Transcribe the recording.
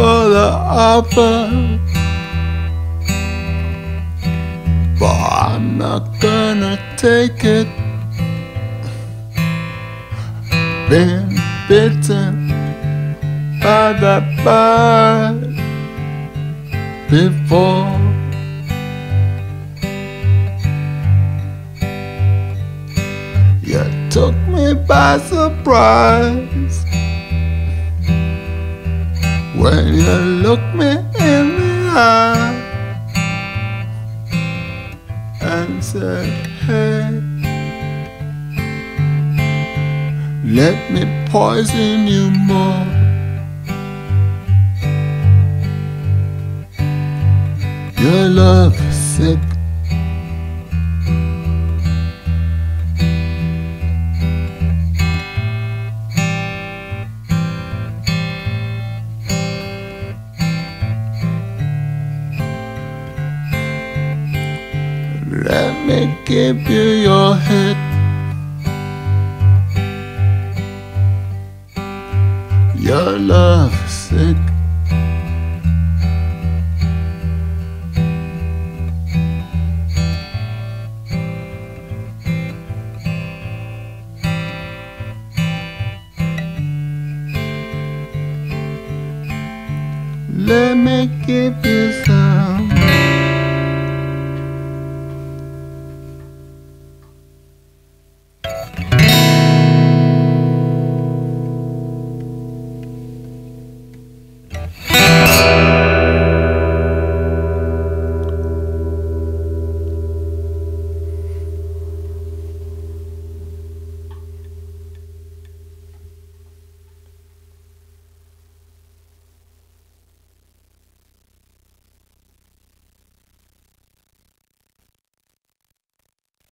offer. But I'm not gonna take it. Been bitten by that bird before. You took me by surprise when you looked me in the eye and said, Hey, let me poison you more. Your love is Let me give you your head. Your love sick. Let me give you some.